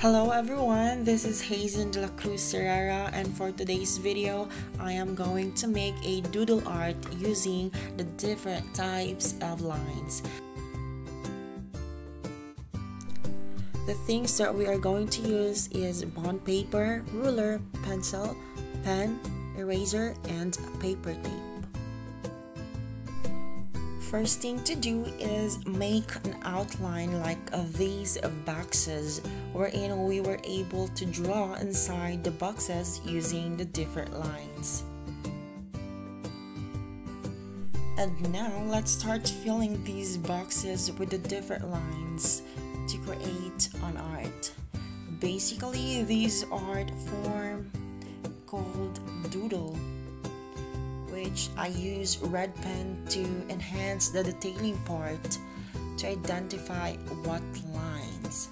Hello everyone, this is Jayson de la Cruz Serrera and for today's video, I am going to make a doodle art using the different types of lines. The things that we are going to use is bond paper, ruler, pencil, pen, eraser, and paper tape. First thing to do is make an outline like these boxes wherein we were able to draw inside the boxes using the different lines. And now let's start filling these boxes with the different lines to create an art. Basically, these art form called doodle which I use red pen to enhance the detailing part to identify what lines.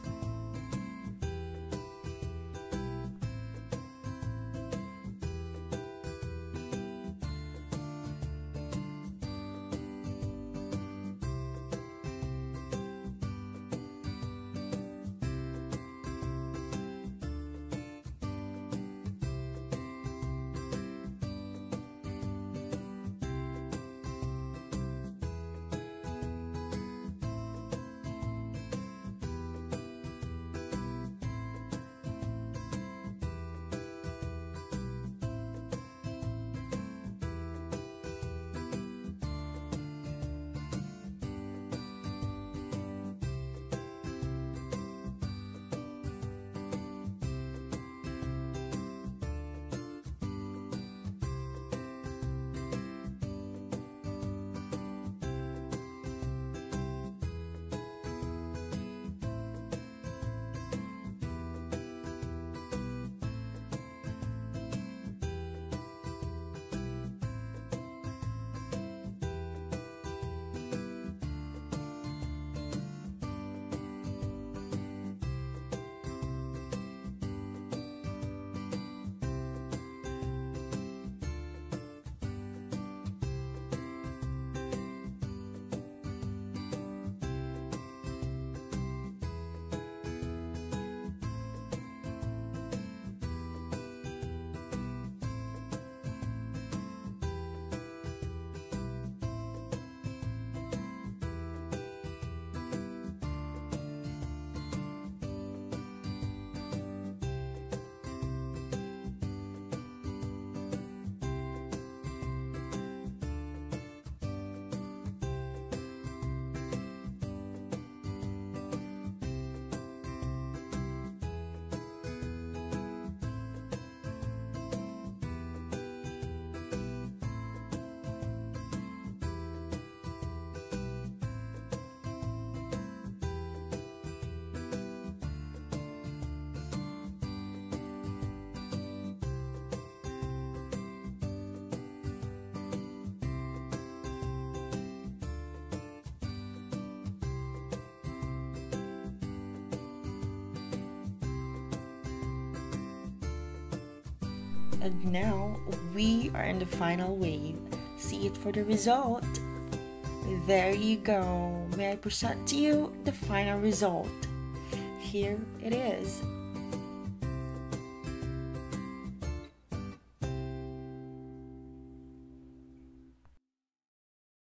And now we are in the final wave. See it for the result. There you go. May I present to you the final result? Here it is.